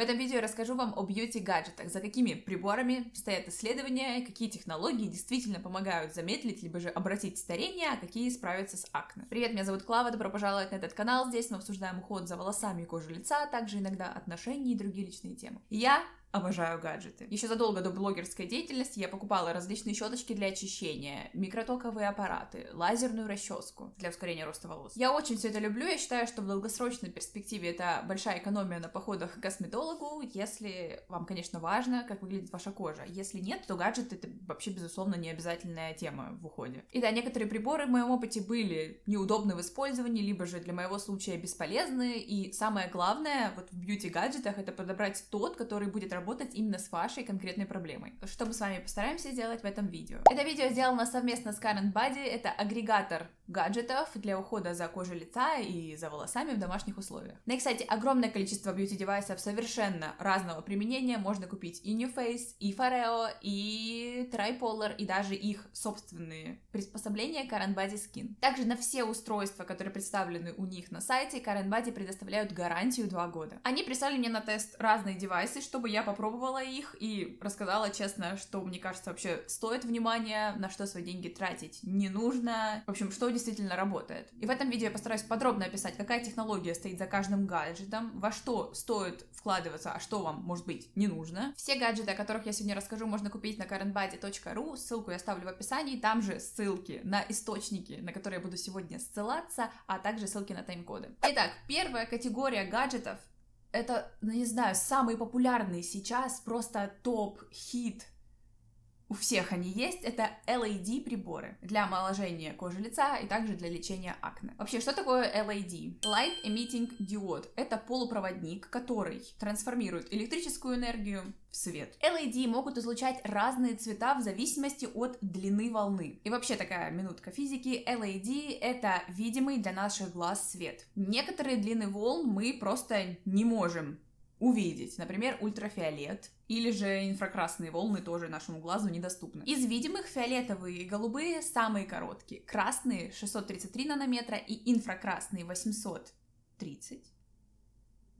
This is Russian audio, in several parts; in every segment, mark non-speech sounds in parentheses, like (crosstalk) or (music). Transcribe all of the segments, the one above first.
В этом видео я расскажу вам о бьюти-гаджетах, за какими приборами стоят исследования, какие технологии действительно помогают замедлить, либо же обратить старение, а какие справятся с акне. Привет, меня зовут Клава, добро пожаловать на этот канал. Здесь мы обсуждаем уход за волосами и кожей лица, а также иногда отношения и другие личные темы. Я Обожаю гаджеты. Еще задолго до блогерской деятельности я покупала различные щеточки для очищения, микротоковые аппараты, лазерную расческу для ускорения роста волос. Я очень все это люблю, я считаю, что в долгосрочной перспективе это большая экономия на походах к косметологу, если вам, конечно, важно, как выглядит ваша кожа. Если нет, то гаджет это вообще, безусловно, не обязательная тема в уходе. И да, некоторые приборы в моем опыте были неудобны в использовании, либо же для моего случая бесполезны, и самое главное вот в бьюти-гаджетах это подобрать тот, который будет работать именно с вашей конкретной проблемой. Что мы с вами постараемся сделать в этом видео. Это видео сделано совместно с Karen Body, это агрегатор гаджетов для ухода за кожей лица и за волосами в домашних условиях. Ну и, кстати, огромное количество бьюти-девайсов совершенно разного применения. Можно купить и New Face, и Foreo, и Tripolar, и даже их собственные приспособления Karen Body Skin. Также на все устройства, которые представлены у них на сайте, Karen Body предоставляют гарантию 2 года. Они прислали мне на тест разные девайсы, чтобы я попробовала их и рассказала честно, что мне кажется вообще стоит внимания, на что свои деньги тратить не нужно. В общем, что действительно работает. И в этом видео я постараюсь подробно описать, какая технология стоит за каждым гаджетом, во что стоит вкладываться, а что вам, может быть, не нужно. Все гаджеты, о которых я сегодня расскажу, можно купить на karenbody.ru, ссылку я оставлю в описании, там же ссылки на источники, на которые я буду сегодня ссылаться, а также ссылки на тайм-коды. Итак, первая категория гаджетов это, ну не знаю, самый популярный сейчас, просто топ-хит у всех они есть, это LED приборы для омоложения кожи лица и также для лечения акне. Вообще, что такое LED? Light Emitting Diode. Это полупроводник, который трансформирует электрическую энергию в свет. LED могут излучать разные цвета в зависимости от длины волны. И вообще такая минутка физики, LED это видимый для наших глаз свет. Некоторые длины волн мы просто не можем увидеть. Например, ультрафиолет или же инфракрасные волны тоже нашему глазу недоступны. Из видимых фиолетовые и голубые самые короткие. Красные 633 нанометра и инфракрасные 830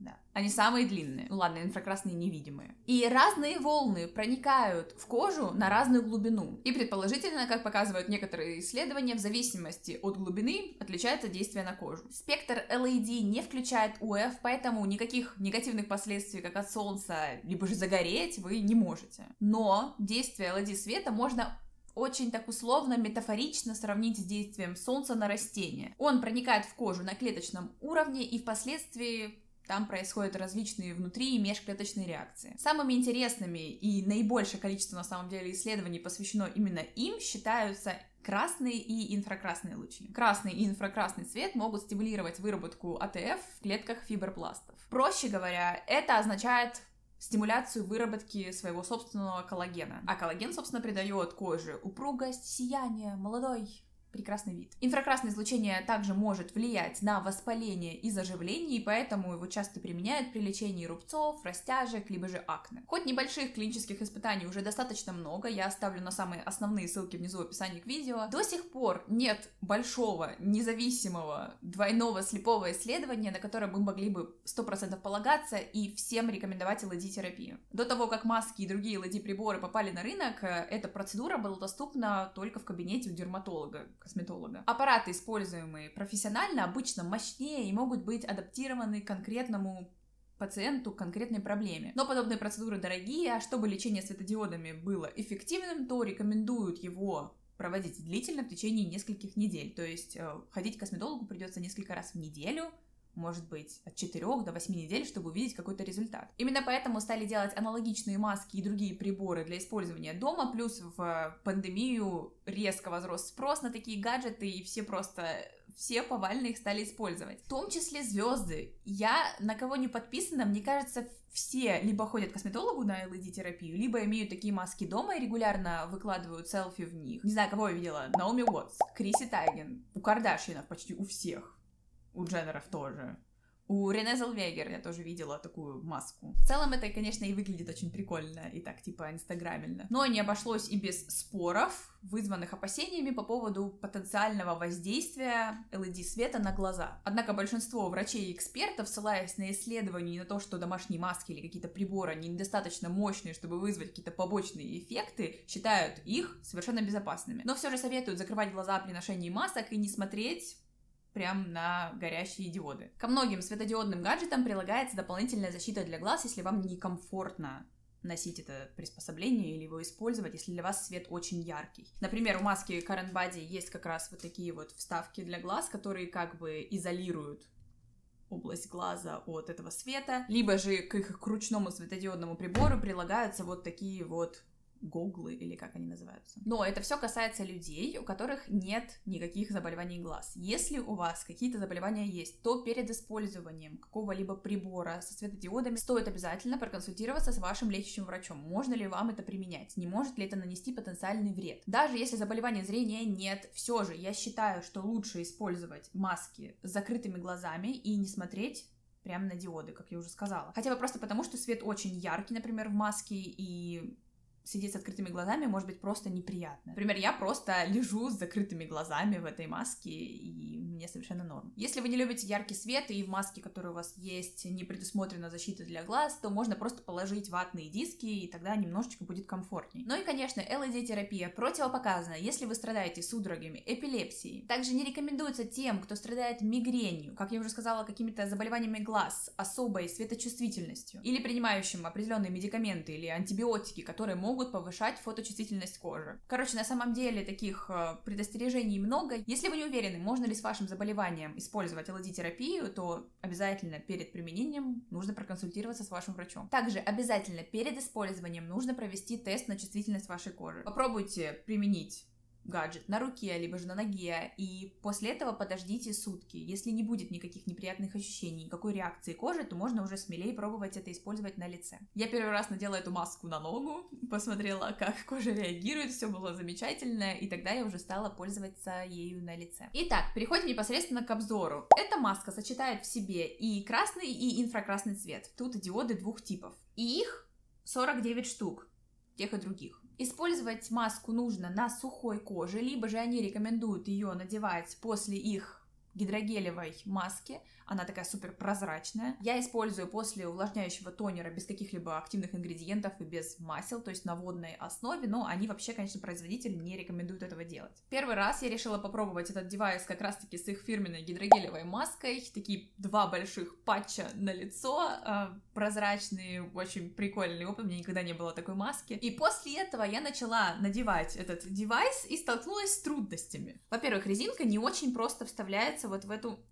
да. Они самые длинные. Ну ладно, инфракрасные невидимые. И разные волны проникают в кожу на разную глубину. И предположительно, как показывают некоторые исследования, в зависимости от глубины отличается действие на кожу. Спектр LED не включает УФ, поэтому никаких негативных последствий, как от солнца, либо же загореть, вы не можете. Но действие LED света можно очень так условно, метафорично сравнить с действием солнца на растение. Он проникает в кожу на клеточном уровне и впоследствии там происходят различные внутри и межклеточные реакции. Самыми интересными и наибольшее количество на самом деле исследований посвящено именно им считаются красные и инфракрасные лучи. Красный и инфракрасный цвет могут стимулировать выработку АТФ в клетках фибропластов. Проще говоря, это означает стимуляцию выработки своего собственного коллагена. А коллаген, собственно, придает коже упругость, сияние, молодой прекрасный вид. Инфракрасное излучение также может влиять на воспаление и заживление, и поэтому его часто применяют при лечении рубцов, растяжек, либо же акне. Хоть небольших клинических испытаний уже достаточно много, я оставлю на самые основные ссылки внизу в описании к видео, до сих пор нет большого, независимого, двойного слепого исследования, на которое мы могли бы 100% полагаться и всем рекомендовать LED-терапию. До того, как маски и другие LED-приборы попали на рынок, эта процедура была доступна только в кабинете у дерматолога, косметолога. Аппараты, используемые профессионально, обычно мощнее и могут быть адаптированы к конкретному пациенту к конкретной проблеме. Но подобные процедуры дорогие, а чтобы лечение светодиодами было эффективным, то рекомендуют его проводить длительно в течение нескольких недель. То есть э, ходить к косметологу придется несколько раз в неделю, может быть, от 4 до 8 недель, чтобы увидеть какой-то результат. Именно поэтому стали делать аналогичные маски и другие приборы для использования дома, плюс в пандемию резко возрос спрос на такие гаджеты, и все просто все повально их стали использовать. В том числе звезды. Я на кого не подписана, мне кажется, все либо ходят к косметологу на LED-терапию, либо имеют такие маски дома и регулярно выкладывают селфи в них. Не знаю, кого я видела. Наоми Уотс, Криси Тайген, у Кардашьянов почти у всех у Дженнеров тоже, У Рене Зелвегер я тоже видела такую маску. В целом это, конечно, и выглядит очень прикольно, и так, типа, инстаграмельно. Но не обошлось и без споров, вызванных опасениями по поводу потенциального воздействия LED-света на глаза. Однако большинство врачей и экспертов, ссылаясь на исследования и на то, что домашние маски или какие-то приборы недостаточно мощные, чтобы вызвать какие-то побочные эффекты, считают их совершенно безопасными. Но все же советуют закрывать глаза при ношении масок и не смотреть прям на горящие диоды. Ко многим светодиодным гаджетам прилагается дополнительная защита для глаз, если вам некомфортно носить это приспособление или его использовать, если для вас свет очень яркий. Например, у маски Current Body есть как раз вот такие вот вставки для глаз, которые как бы изолируют область глаза от этого света, либо же к их к ручному светодиодному прибору прилагаются вот такие вот гоглы или как они называются. Но это все касается людей, у которых нет никаких заболеваний глаз. Если у вас какие-то заболевания есть, то перед использованием какого-либо прибора со светодиодами стоит обязательно проконсультироваться с вашим лечащим врачом. Можно ли вам это применять? Не может ли это нанести потенциальный вред? Даже если заболевания зрения нет, все же я считаю, что лучше использовать маски с закрытыми глазами и не смотреть прямо на диоды, как я уже сказала. Хотя бы просто потому, что свет очень яркий, например, в маске, и сидеть с открытыми глазами может быть просто неприятно. Например, я просто лежу с закрытыми глазами в этой маске, и мне совершенно норм. Если вы не любите яркий свет, и в маске, которая у вас есть, не предусмотрена защита для глаз, то можно просто положить ватные диски, и тогда немножечко будет комфортней. Ну и, конечно, LED-терапия противопоказана, если вы страдаете судорогами, эпилепсией. Также не рекомендуется тем, кто страдает мигренью, как я уже сказала, какими-то заболеваниями глаз, особой светочувствительностью, или принимающим определенные медикаменты или антибиотики, которые могут могут повышать фоточувствительность кожи. Короче, на самом деле таких э, предостережений много. Если вы не уверены, можно ли с вашим заболеванием использовать ЛД-терапию, то обязательно перед применением нужно проконсультироваться с вашим врачом. Также обязательно перед использованием нужно провести тест на чувствительность вашей кожи. Попробуйте применить гаджет на руке, либо же на ноге, и после этого подождите сутки. Если не будет никаких неприятных ощущений, никакой реакции кожи, то можно уже смелее пробовать это использовать на лице. Я первый раз надела эту маску на ногу, (laughs) посмотрела, как кожа реагирует, все было замечательно, и тогда я уже стала пользоваться ею на лице. Итак, переходим непосредственно к обзору. Эта маска сочетает в себе и красный, и инфракрасный цвет. Тут диоды двух типов. И их 49 штук, тех и других. Использовать маску нужно на сухой коже, либо же они рекомендуют ее надевать после их гидрогелевой маски, она такая супер прозрачная. Я использую после увлажняющего тонера без каких-либо активных ингредиентов и без масел, то есть на водной основе, но они вообще, конечно, производитель не рекомендуют этого делать. Первый раз я решила попробовать этот девайс как раз-таки с их фирменной гидрогелевой маской, такие два больших патча на лицо, э, прозрачные, очень прикольный опыт, у меня никогда не было такой маски. И после этого я начала надевать этот девайс и столкнулась с трудностями. Во-первых, резинка не очень просто вставляется вот в эту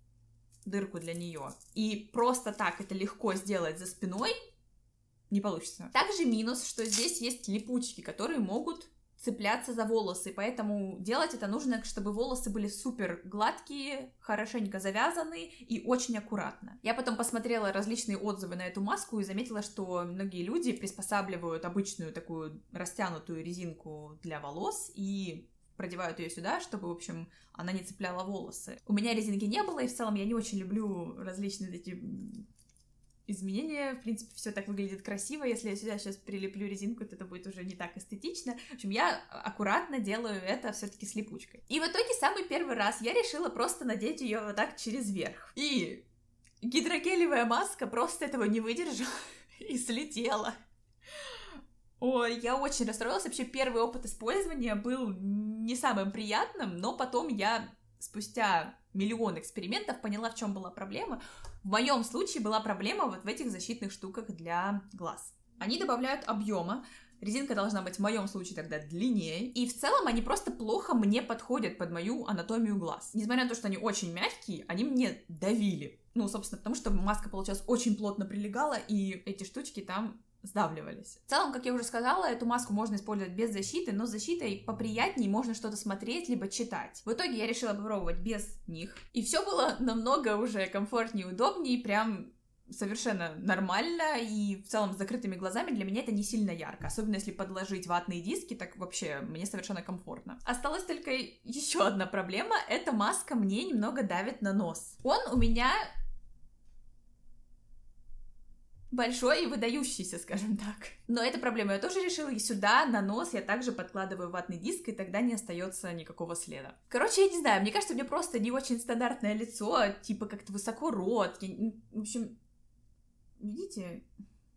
дырку для нее. И просто так это легко сделать за спиной не получится. Также минус, что здесь есть липучки, которые могут цепляться за волосы, поэтому делать это нужно, чтобы волосы были супер гладкие, хорошенько завязаны и очень аккуратно. Я потом посмотрела различные отзывы на эту маску и заметила, что многие люди приспосабливают обычную такую растянутую резинку для волос и продевают ее сюда, чтобы, в общем, она не цепляла волосы. У меня резинки не было, и в целом я не очень люблю различные эти изменения. В принципе, все так выглядит красиво. Если я сюда сейчас прилеплю резинку, то это будет уже не так эстетично. В общем, я аккуратно делаю это все-таки с липучкой. И в итоге самый первый раз я решила просто надеть ее вот так через верх. И гидрогелевая маска просто этого не выдержала (laughs) и слетела. Ой, я очень расстроилась. Вообще, первый опыт использования был не самым приятным, но потом я спустя миллион экспериментов поняла, в чем была проблема. В моем случае была проблема вот в этих защитных штуках для глаз. Они добавляют объема, резинка должна быть в моем случае тогда длиннее, и в целом они просто плохо мне подходят под мою анатомию глаз. Несмотря на то, что они очень мягкие, они мне давили. Ну, собственно, потому что маска получалась очень плотно прилегала, и эти штучки там сдавливались. В целом, как я уже сказала, эту маску можно использовать без защиты, но с защитой поприятнее можно что-то смотреть либо читать. В итоге я решила попробовать без них, и все было намного уже комфортнее удобнее, прям совершенно нормально, и в целом с закрытыми глазами для меня это не сильно ярко, особенно если подложить ватные диски, так вообще мне совершенно комфортно. Осталась только еще одна проблема, эта маска мне немного давит на нос. Он у меня большой и выдающийся, скажем так. Но эту проблему я тоже решила, и сюда, на нос, я также подкладываю ватный диск, и тогда не остается никакого следа. Короче, я не знаю, мне кажется, у меня просто не очень стандартное лицо, типа как-то высоко рот, я, в общем, видите,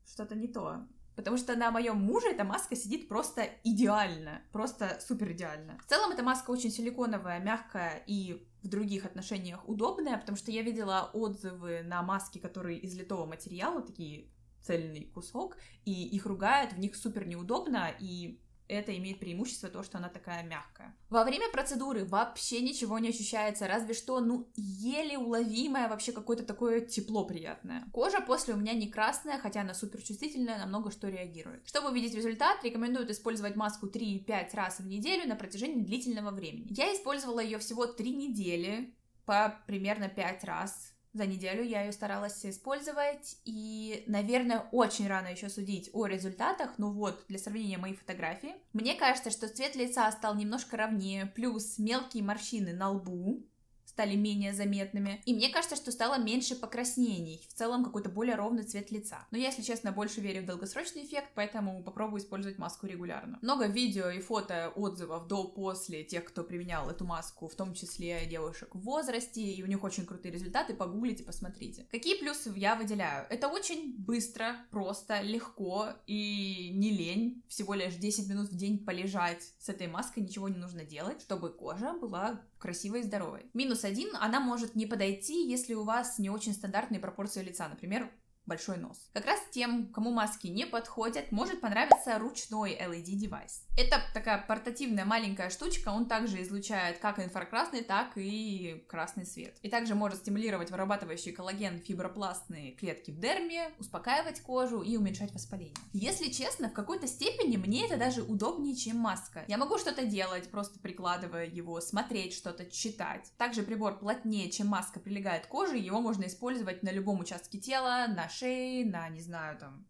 что-то не то. Потому что на моем муже эта маска сидит просто идеально, просто супер идеально. В целом эта маска очень силиконовая, мягкая и в других отношениях удобная, потому что я видела отзывы на маски, которые из литого материала, такие цельный кусок, и их ругают, в них супер неудобно, и это имеет преимущество то, что она такая мягкая. Во время процедуры вообще ничего не ощущается, разве что, ну, еле уловимое вообще какое-то такое тепло приятное. Кожа после у меня не красная, хотя она супер чувствительная, на много что реагирует. Чтобы увидеть результат, рекомендуют использовать маску 3-5 раз в неделю на протяжении длительного времени. Я использовала ее всего 3 недели, по примерно 5 раз за неделю я ее старалась использовать, и, наверное, очень рано еще судить о результатах, ну вот, для сравнения мои фотографии. Мне кажется, что цвет лица стал немножко ровнее, плюс мелкие морщины на лбу, стали менее заметными. И мне кажется, что стало меньше покраснений. В целом какой-то более ровный цвет лица. Но я, если честно, больше верю в долгосрочный эффект, поэтому попробую использовать маску регулярно. Много видео и фото отзывов до-после тех, кто применял эту маску, в том числе девушек в возрасте, и у них очень крутые результаты. Погуглите, посмотрите. Какие плюсы я выделяю? Это очень быстро, просто, легко и не лень. Всего лишь 10 минут в день полежать с этой маской, ничего не нужно делать, чтобы кожа была красивой и здоровой. Минус один, она может не подойти, если у вас не очень стандартные пропорции лица, например, большой нос. Как раз тем, кому маски не подходят, может понравиться ручной LED-девайс. Это такая портативная маленькая штучка, он также излучает как инфракрасный, так и красный свет. И также может стимулировать вырабатывающий коллаген фибропластные клетки в дерме, успокаивать кожу и уменьшать воспаление. Если честно, в какой-то степени мне это даже удобнее, чем маска. Я могу что-то делать, просто прикладывая его, смотреть что-то, читать. Также прибор плотнее, чем маска прилегает к коже, его можно использовать на любом участке тела, на шее, на, не знаю, там,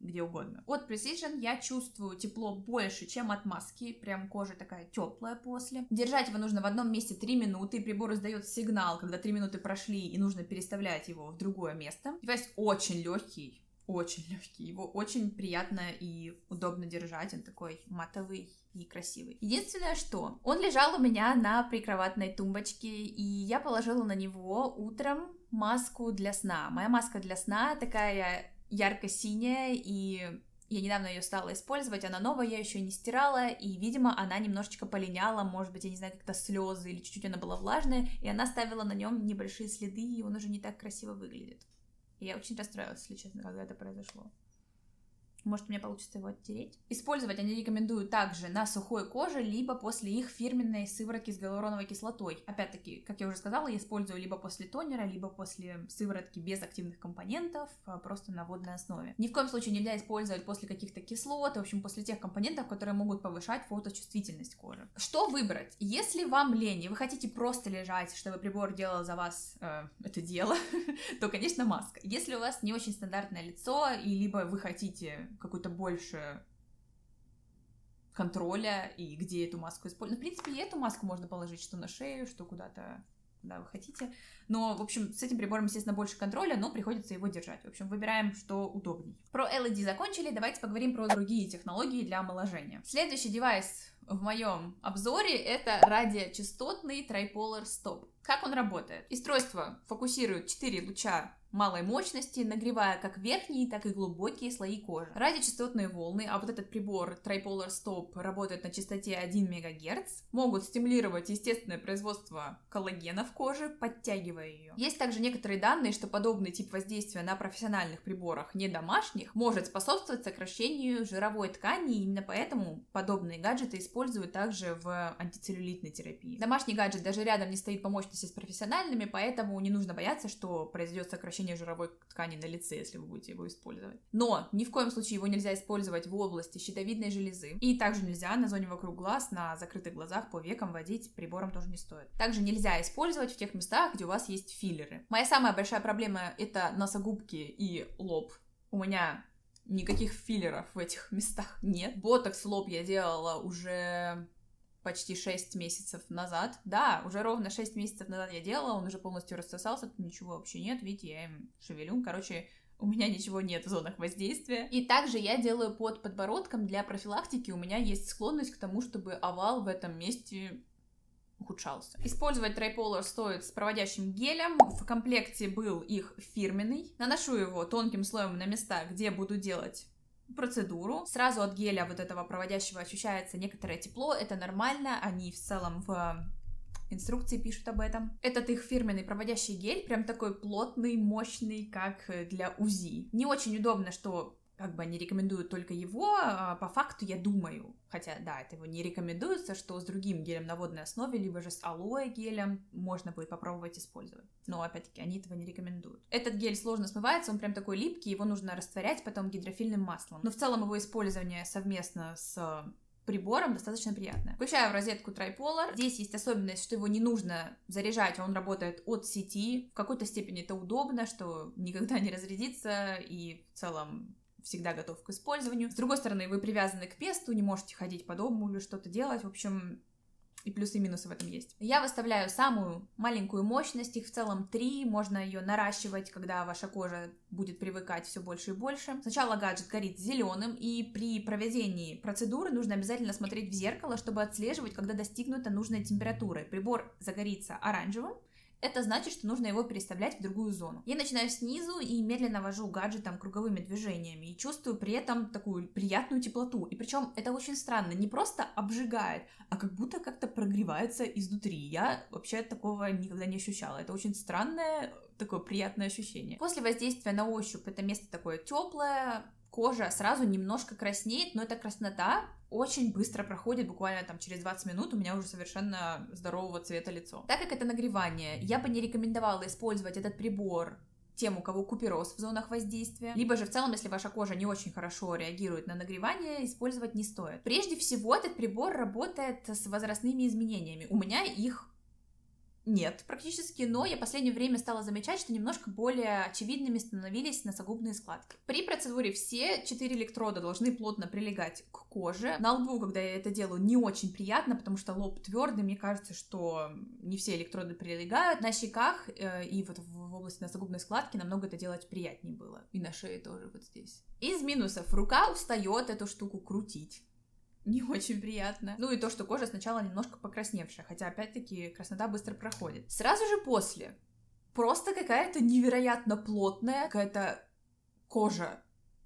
где угодно. От Precision я чувствую тепло больше, чем от маски. Прям кожа такая теплая после. Держать его нужно в одном месте 3 минуты. Прибор издает сигнал, когда 3 минуты прошли и нужно переставлять его в другое место. Девайс очень легкий, очень легкий. Его очень приятно и удобно держать. Он такой матовый и красивый. Единственное, что он лежал у меня на прикроватной тумбочке, и я положила на него утром маску для сна. Моя маска для сна такая ярко-синяя, и я недавно ее стала использовать, она новая, я еще не стирала, и, видимо, она немножечко полиняла, может быть, я не знаю, как-то слезы, или чуть-чуть она была влажная, и она ставила на нем небольшие следы, и он уже не так красиво выглядит. Я очень расстроилась, если честно, когда это произошло. Может, у меня получится его оттереть. Использовать они рекомендуют также на сухой коже, либо после их фирменной сыворотки с гиалуроновой кислотой. Опять-таки, как я уже сказала, я использую либо после тонера, либо после сыворотки без активных компонентов, а просто на водной основе. Ни в коем случае нельзя использовать после каких-то кислот, в общем, после тех компонентов, которые могут повышать фоточувствительность кожи. Что выбрать? Если вам лень, и вы хотите просто лежать, чтобы прибор делал за вас э, это дело, (laughs) то, конечно, маска. Если у вас не очень стандартное лицо, и либо вы хотите какое-то больше контроля и где эту маску использовать. Ну, в принципе, и эту маску можно положить что на шею, что куда-то куда вы хотите. Но, в общем, с этим прибором, естественно, больше контроля, но приходится его держать. В общем, выбираем, что удобней. Про LED закончили, давайте поговорим про другие технологии для омоложения. Следующий девайс в моем обзоре это радиочастотный Tripolar Stop. Как он работает? Устройство фокусирует 4 луча малой мощности, нагревая как верхние, так и глубокие слои кожи. Радиочастотные волны, а вот этот прибор Tripolar Stop работает на частоте 1 МГц, могут стимулировать естественное производство коллагена в коже, подтягивая ее. Есть также некоторые данные, что подобный тип воздействия на профессиональных приборах, не домашних, может способствовать сокращению жировой ткани, и именно поэтому подобные гаджеты используют также в антицеллюлитной терапии. Домашний гаджет даже рядом не стоит по мощности с профессиональными, поэтому не нужно бояться, что произойдет сокращение сокращение жировой ткани на лице, если вы будете его использовать. Но ни в коем случае его нельзя использовать в области щитовидной железы. И также нельзя на зоне вокруг глаз, на закрытых глазах по векам водить прибором тоже не стоит. Также нельзя использовать в тех местах, где у вас есть филлеры. Моя самая большая проблема это носогубки и лоб. У меня никаких филлеров в этих (laughs) местах нет. Ботокс лоб я делала уже почти 6 месяцев назад. Да, уже ровно 6 месяцев назад я делала, он уже полностью рассосался, тут ничего вообще нет, видите, я им шевелю. Короче, у меня ничего нет в зонах воздействия. И также я делаю под подбородком для профилактики. У меня есть склонность к тому, чтобы овал в этом месте ухудшался. Использовать трайполар стоит с проводящим гелем. В комплекте был их фирменный. Наношу его тонким слоем на места, где буду делать процедуру. Сразу от геля вот этого проводящего ощущается некоторое тепло, это нормально, они в целом в инструкции пишут об этом. Этот их фирменный проводящий гель прям такой плотный, мощный, как для УЗИ. Не очень удобно, что как бы они рекомендуют только его, а по факту я думаю, хотя да, это его не рекомендуется, что с другим гелем на водной основе, либо же с алоэ гелем можно будет попробовать использовать. Но опять-таки они этого не рекомендуют. Этот гель сложно смывается, он прям такой липкий, его нужно растворять потом гидрофильным маслом. Но в целом его использование совместно с прибором достаточно приятное. Включаю в розетку Tripolar. Здесь есть особенность, что его не нужно заряжать, он работает от сети. В какой-то степени это удобно, что никогда не разрядится и в целом всегда готов к использованию. С другой стороны, вы привязаны к песту, не можете ходить по дому или что-то делать. В общем, и плюсы и минусы в этом есть. Я выставляю самую маленькую мощность, их в целом три, можно ее наращивать, когда ваша кожа будет привыкать все больше и больше. Сначала гаджет горит зеленым, и при проведении процедуры нужно обязательно смотреть в зеркало, чтобы отслеживать, когда достигнута нужная температура. Прибор загорится оранжевым, это значит, что нужно его переставлять в другую зону. Я начинаю снизу и медленно вожу гаджетом круговыми движениями и чувствую при этом такую приятную теплоту. И причем это очень странно, не просто обжигает, а как будто как-то прогревается изнутри. Я вообще такого никогда не ощущала. Это очень странное, такое приятное ощущение. После воздействия на ощупь это место такое теплое, кожа сразу немножко краснеет, но эта краснота очень быстро проходит, буквально там через 20 минут у меня уже совершенно здорового цвета лицо. Так как это нагревание, я бы не рекомендовала использовать этот прибор тем, у кого купероз в зонах воздействия, либо же в целом, если ваша кожа не очень хорошо реагирует на нагревание, использовать не стоит. Прежде всего, этот прибор работает с возрастными изменениями. У меня их нет, практически, но я в последнее время стала замечать, что немножко более очевидными становились носогубные складки. При процедуре все четыре электрода должны плотно прилегать к коже. На лбу, когда я это делаю, не очень приятно, потому что лоб твердый, мне кажется, что не все электроды прилегают. На щеках э, и вот в области носогубной складки намного это делать приятнее было. И на шее тоже вот здесь. Из минусов. Рука устает эту штуку крутить не очень приятно. Ну и то, что кожа сначала немножко покрасневшая, хотя опять-таки краснота быстро проходит. Сразу же после просто какая-то невероятно плотная, какая-то кожа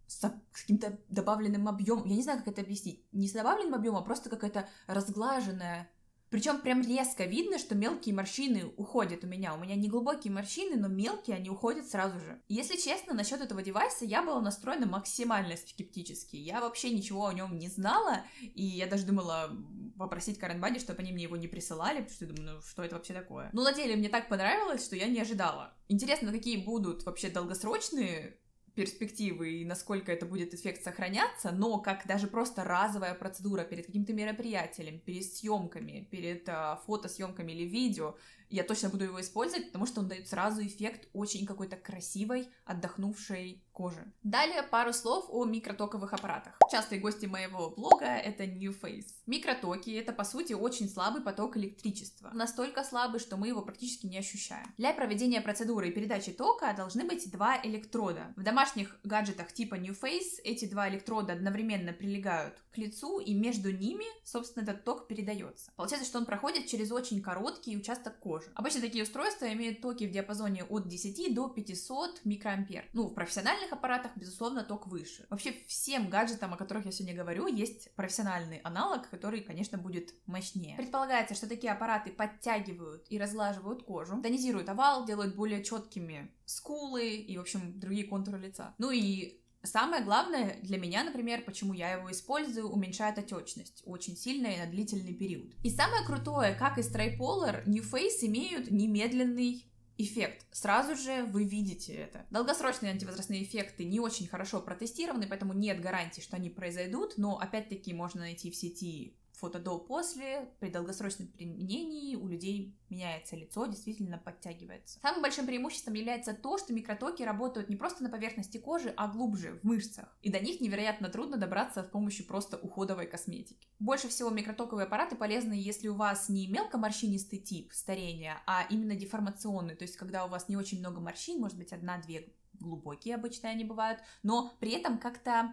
с каким-то добавленным объемом. Я не знаю, как это объяснить. Не с добавленным объемом, а просто какая-то разглаженная, причем прям резко видно, что мелкие морщины уходят у меня. У меня не глубокие морщины, но мелкие, они уходят сразу же. Если честно, насчет этого девайса я была настроена максимально скептически. Я вообще ничего о нем не знала, и я даже думала попросить Карен Бади, чтобы они мне его не присылали, потому что я думаю, ну что это вообще такое? Но на деле мне так понравилось, что я не ожидала. Интересно, какие будут вообще долгосрочные перспективы и насколько это будет эффект сохраняться, но как даже просто разовая процедура перед каким-то мероприятием, перед съемками, перед э, фотосъемками или видео, я точно буду его использовать, потому что он дает сразу эффект очень какой-то красивой, отдохнувшей кожи. Далее пару слов о микротоковых аппаратах. Частые гости моего блога — это New Face. Микротоки — это, по сути, очень слабый поток электричества. Настолько слабый, что мы его практически не ощущаем. Для проведения процедуры и передачи тока должны быть два электрода. В домашних гаджетах типа New Face эти два электрода одновременно прилегают к лицу, и между ними, собственно, этот ток передается. Получается, что он проходит через очень короткий участок кожи. Обычно такие устройства имеют токи в диапазоне от 10 до 500 микроампер. Ну, в профессиональных аппаратах, безусловно, ток выше. Вообще, всем гаджетам, о которых я сегодня говорю, есть профессиональный аналог, который, конечно, будет мощнее. Предполагается, что такие аппараты подтягивают и разлаживают кожу, тонизируют овал, делают более четкими скулы и, в общем, другие контуры лица. Ну и Самое главное для меня, например, почему я его использую, уменьшает отечность очень сильно и на длительный период. И самое крутое, как и Stripolar, New Face имеют немедленный эффект. Сразу же вы видите это. Долгосрочные антивозрастные эффекты не очень хорошо протестированы, поэтому нет гарантии, что они произойдут, но опять-таки можно найти в сети фото до-после, при долгосрочном применении у людей меняется лицо, действительно подтягивается. Самым большим преимуществом является то, что микротоки работают не просто на поверхности кожи, а глубже, в мышцах. И до них невероятно трудно добраться с помощью просто уходовой косметики. Больше всего микротоковые аппараты полезны, если у вас не мелкоморщинистый тип старения, а именно деформационный, то есть когда у вас не очень много морщин, может быть одна-две глубокие обычно они бывают, но при этом как-то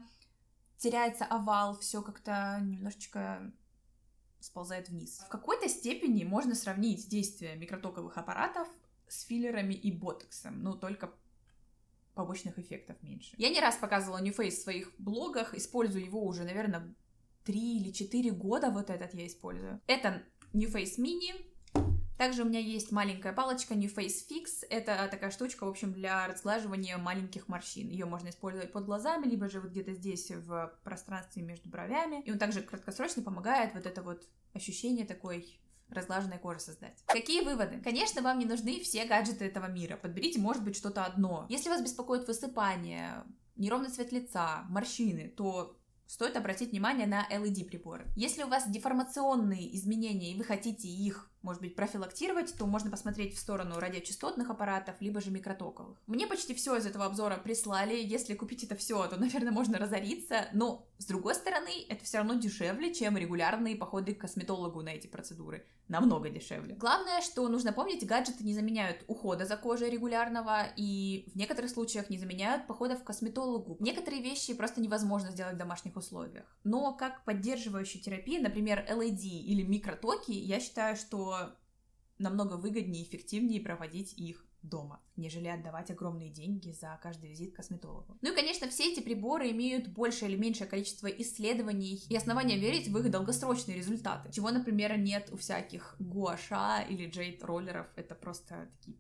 теряется овал, все как-то немножечко сползает вниз. В какой-то степени можно сравнить действие микротоковых аппаратов с филлерами и ботоксом, но только побочных эффектов меньше. Я не раз показывала New Face в своих блогах, использую его уже, наверное, 3 или 4 года вот этот я использую. Это New Face Mini, также у меня есть маленькая палочка New Face Fix. Это такая штучка, в общем, для разглаживания маленьких морщин. Ее можно использовать под глазами, либо же вот где-то здесь в пространстве между бровями. И он также краткосрочно помогает вот это вот ощущение такой разглаженной кожи создать. Какие выводы? Конечно, вам не нужны все гаджеты этого мира. Подберите, может быть, что-то одно. Если вас беспокоит высыпание, неровный цвет лица, морщины, то стоит обратить внимание на LED-приборы. Если у вас деформационные изменения, и вы хотите их может быть, профилактировать, то можно посмотреть в сторону радиочастотных аппаратов, либо же микротоковых. Мне почти все из этого обзора прислали. Если купить это все, то, наверное, можно разориться. Но, с другой стороны, это все равно дешевле, чем регулярные походы к косметологу на эти процедуры. Намного дешевле. Главное, что нужно помнить, гаджеты не заменяют ухода за кожей регулярного и в некоторых случаях не заменяют походов к косметологу. Некоторые вещи просто невозможно сделать в домашних условиях. Но как поддерживающая терапия, например, LED или микротоки, я считаю, что намного выгоднее и эффективнее проводить их дома, нежели отдавать огромные деньги за каждый визит к косметологу. Ну и, конечно, все эти приборы имеют большее или меньшее количество исследований и основания верить в их долгосрочные результаты, чего, например, нет у всяких гуаша или джейд роллеров. Это просто такие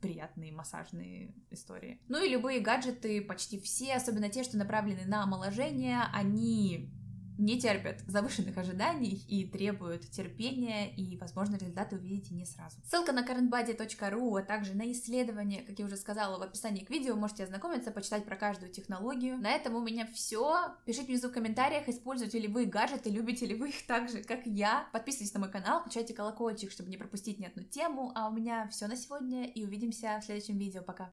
приятные массажные истории. Ну и любые гаджеты, почти все, особенно те, что направлены на омоложение, они не терпят завышенных ожиданий и требуют терпения, и, возможно, результаты увидите не сразу. Ссылка на currentbody.ru, а также на исследования, как я уже сказала, в описании к видео, можете ознакомиться, почитать про каждую технологию. На этом у меня все. Пишите внизу в комментариях, используете ли вы гаджеты, любите ли вы их так же, как я. Подписывайтесь на мой канал, включайте колокольчик, чтобы не пропустить ни одну тему. А у меня все на сегодня, и увидимся в следующем видео. Пока!